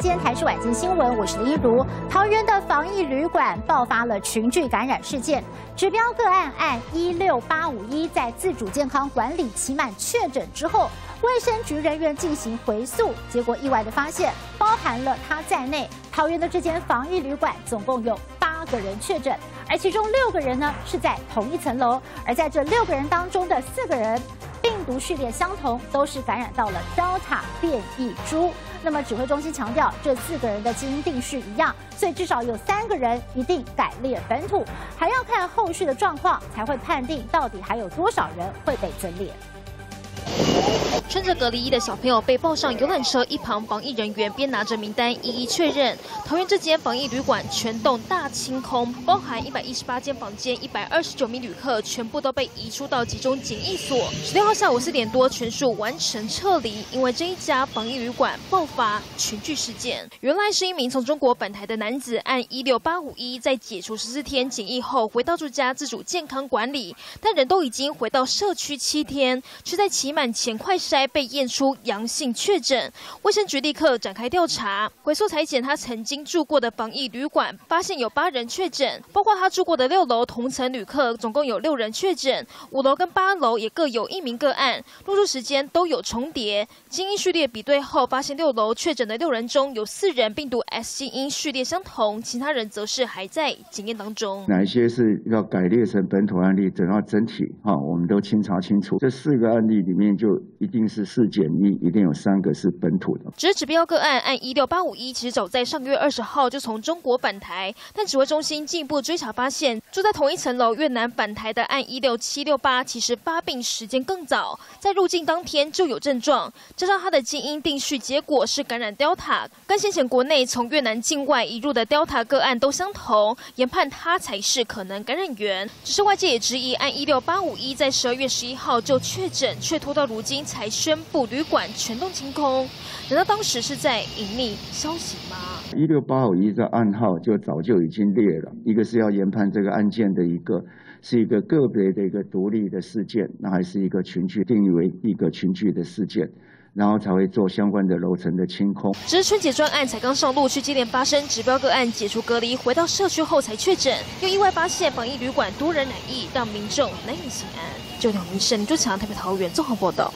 今天台视晚间新闻，我是林一如。桃园的防疫旅馆爆发了群聚感染事件，指标个案按一六八五一在自主健康管理期满确诊之后，卫生局人员进行回溯，结果意外的发现，包含了他在内，桃园的这间防疫旅馆总共有八个人确诊，而其中六个人呢是在同一层楼，而在这六个人当中的四个人。病毒序列相同，都是感染到了 Delta 变异株。那么指挥中心强调，这四个人的基因定序一样，所以至少有三个人一定改列本土，还要看后续的状况，才会判定到底还有多少人会被分裂。穿着隔离衣的小朋友被抱上游览车，一旁防疫人员边拿着名单一一确认。桃园这间防疫旅馆全栋大清空，包含一百一十八间房间，一百二十九名旅客全部都被移出到集中检疫所。十六号下午四点多，全数完成撤离，因为这一家防疫旅馆爆发群聚事件。原来是一名从中国返台的男子，按一六八五一在解除十四天检疫后回到住家自主健康管理，但人都已经回到社区七天，却在期满前快筛。被验出阳性确诊，卫生局立刻展开调查，回溯裁剪他曾经住过的防疫旅馆，发现有八人确诊，包括他住过的六楼同层旅客，总共有六人确诊，五楼跟八楼也各有一名个案，入住时间都有重叠。基因序列比对后，发现六楼确诊的六人中有四人病毒 S 基因序列相同，其他人则是还在检验当中。哪一些是要改列成本土案例，等到整体哈，我们都清查清楚。这四个案例里面就一定。是四减一，一定有三个是本土的。只指标个案按一六八五一，其实早在上个月二十号就从中国返台，但指挥中心进一步追查发现，住在同一层楼越南返台的按一六七六八，其实发病时间更早，在入境当天就有症状，加上他的基因定序结果是感染 Delta，跟先前国内从越南境外移入的 Delta 个案都相同，研判他才是可能感染源。只是外界也质疑，按一六八五一在十二月十一号就确诊，却拖到如今才。宣布旅馆全栋清空，难道当时是在隐匿消息吗？一六八五一的暗号就早就已经列了，一个是要研判这个案件的一个是一个个别的一个独立的事件，那还是一个群聚定义为一个群聚的事件，然后才会做相关的楼层的清空。只是春节专案才刚上路，去接连发生指标个案解除隔离，回到社区后才确诊，又意外发现防疫旅馆多人染疫，让民众难以行安。就两民生，就抢台北桃园综合报道。